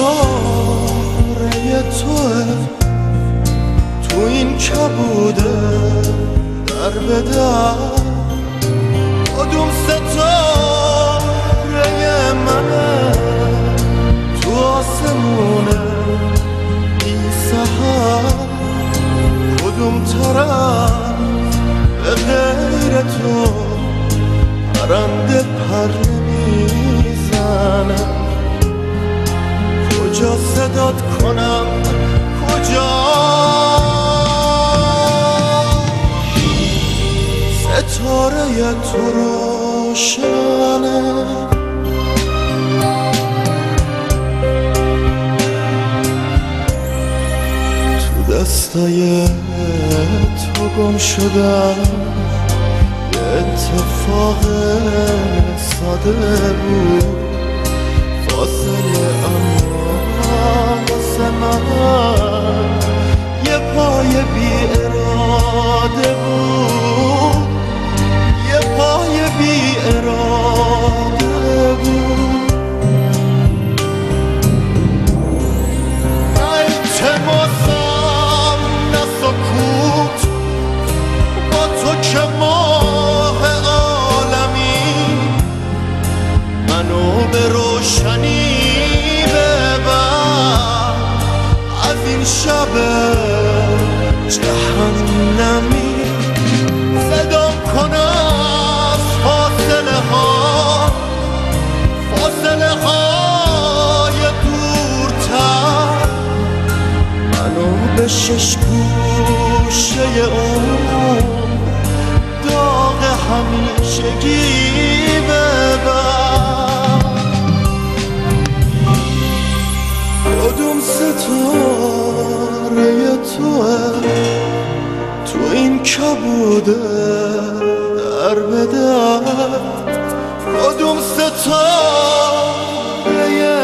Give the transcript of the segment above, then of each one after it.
چاره تو تو این کبوده در بده در کدوم ستاره منه؟ تو آسمونه این سهر کدوم طرف به غیر تو پرنده پر می‌زنه؟ کجا صدات کنم؟ کجا؟ ستاره تو روشنه تو دستای تو گم شدم. اتفاق ساده بود. ماه عالمی. منو به روشنی ببر. از این شب جهنمی صدام کن از فاصله ها فاصله های دورتر. منو به شش همیشگی ببر کدوم ستاره توه؟ تو این کبوده در به در کدوم ستاره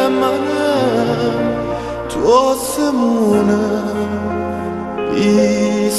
منه؟ تو آسمونه بی